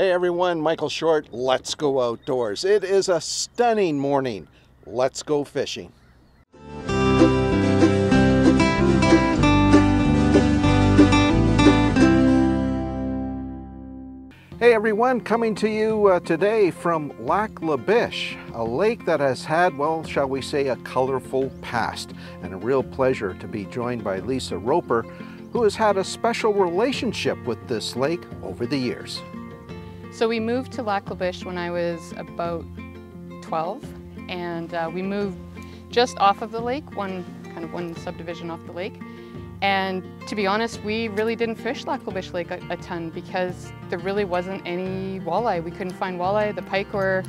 Hey everyone, Michael Short, let's go outdoors. It is a stunning morning. Let's go fishing. Hey everyone, coming to you uh, today from Lac La Biche, a lake that has had, well, shall we say, a colorful past. And a real pleasure to be joined by Lisa Roper, who has had a special relationship with this lake over the years. So we moved to Lac La Biche when I was about 12, and uh, we moved just off of the lake, one kind of one subdivision off the lake. And to be honest, we really didn't fish Lac La Biche Lake a, a ton because there really wasn't any walleye. We couldn't find walleye. The pike were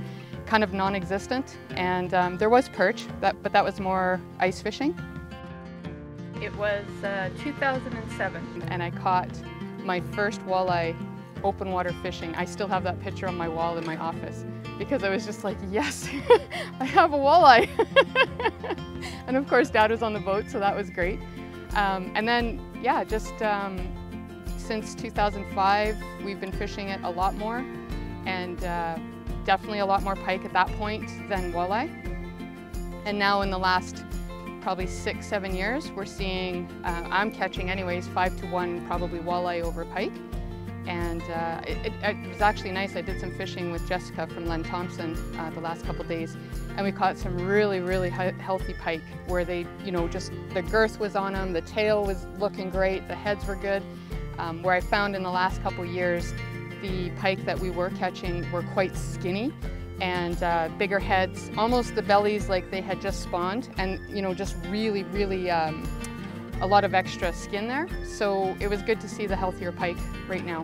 kind of non-existent, and um, there was perch, that, but that was more ice fishing. It was uh, 2007, and I caught my first walleye open water fishing. I still have that picture on my wall in my office because I was just like, yes, I have a walleye. and of course, Dad was on the boat, so that was great. Um, and then, yeah, just um, since 2005, we've been fishing it a lot more and uh, definitely a lot more pike at that point than walleye. And now in the last probably six, seven years, we're seeing, uh, I'm catching anyways, five to one probably walleye over pike. And uh, it, it, was actually nice. I did some fishing with Jessica from Len Thompson uh, the last couple days, and we caught some really, really healthy pike where they, you know, just the girth was on them, the tail was looking great, the heads were good. Um, where I found in the last couple years, the pike that we were catching were quite skinny and uh, bigger heads, almost the bellies like they had just spawned, and you know, just really, really um, a lot of extra skin there. So it was good to see the healthier pike right now.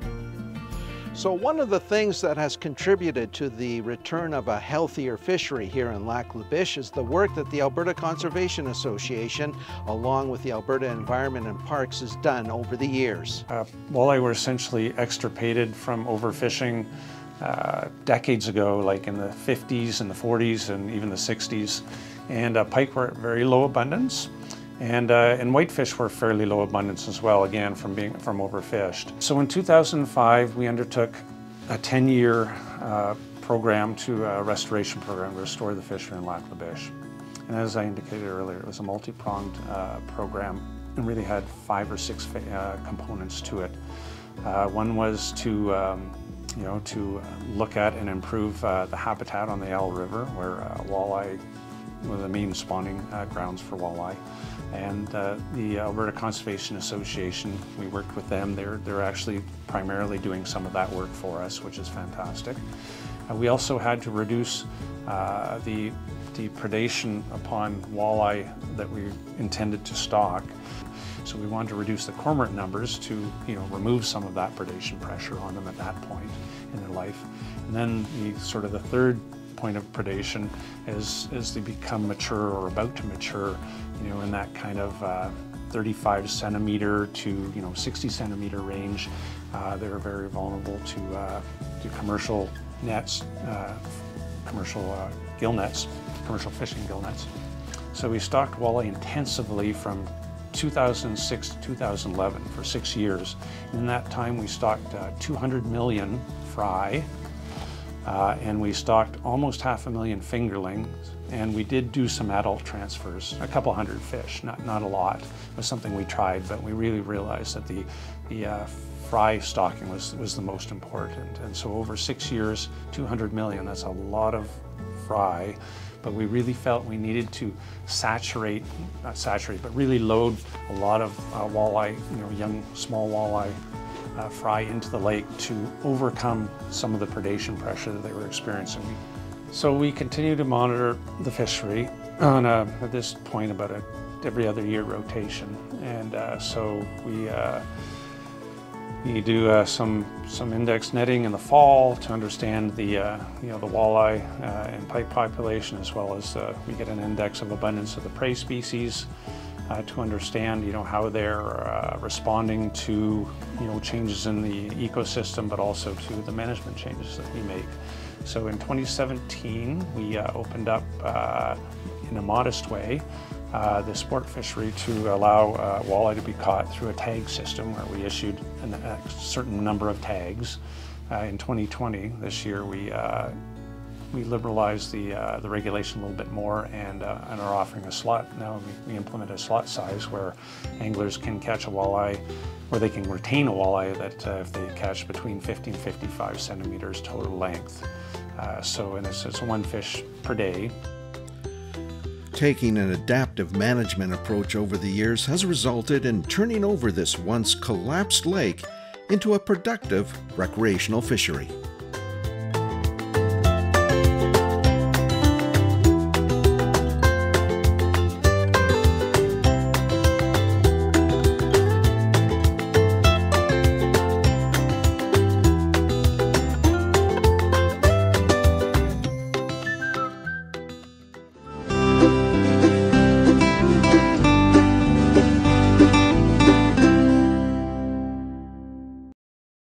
So one of the things that has contributed to the return of a healthier fishery here in Lac La Biche is the work that the Alberta Conservation Association, along with the Alberta Environment and Parks, has done over the years. Uh, walleye were essentially extirpated from overfishing uh, decades ago, like in the 50s and the 40s and even the 60s. And uh, pike were at very low abundance. And, uh, and whitefish were fairly low abundance as well, again, from being from overfished. So in 2005, we undertook a 10-year uh, program to a restoration program to restore the fishery in Lac La Biche. And as I indicated earlier, it was a multi-pronged uh, program and really had five or six uh, components to it. Uh, one was to um, you know, to look at and improve uh, the habitat on the Owl River, where walleye were the main spawning grounds for walleye and uh, the Alberta Conservation Association, we worked with them. They're, they're actually primarily doing some of that work for us, which is fantastic. Uh, we also had to reduce uh, the, the predation upon walleye that we intended to stock. So we wanted to reduce the cormorant numbers to you know, remove some of that predation pressure on them at that point in their life. And then the sort of the third point of predation as, as they become mature or about to mature, you know, in that kind of uh, 35 centimeter to, you know, 60 centimeter range. Uh, they're very vulnerable to, uh, to commercial nets, uh, commercial uh, gill nets, commercial fishing gill nets. So we stocked walleye intensively from 2006 to 2011 for six years. In that time, we stocked uh, 200 million fry, uh, and we stocked almost half a million fingerlings and we did do some adult transfers, a couple hundred fish, not, not a lot. It was something we tried, but we really realized that the, the uh, fry stocking was, was the most important. And so over six years, 200 million, that's a lot of fry, but we really felt we needed to saturate, not saturate, but really load a lot of uh, walleye, you know, young, small walleye uh, fry into the lake to overcome some of the predation pressure that they were experiencing. So we continue to monitor the fishery on a, at this point about a every other year rotation, and uh, so we uh, we do uh, some some index netting in the fall to understand the uh, you know the walleye uh, and pike population, as well as uh, we get an index of abundance of the prey species uh, to understand, you know, how they're uh, responding to, you know, changes in the ecosystem, but also to the management changes that we make. So in 2017, we uh, opened up uh, in a modest way uh, the sport fishery to allow uh, walleye to be caught through a tag system where we issued an, a certain number of tags in 2020, this year, we we liberalized the uh, the regulation a little bit more and uh, and are offering a slot now. We, we, implement a slot size where anglers can catch a walleye, or they can retain a walleye that uh, if they catch between 50 and 55 centimeters total length. Uh, so and it's, it's one fish per day. Taking an adaptive management approach over the years has resulted in turning over this once collapsed lake into a productive recreational fishery.